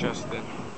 Justin.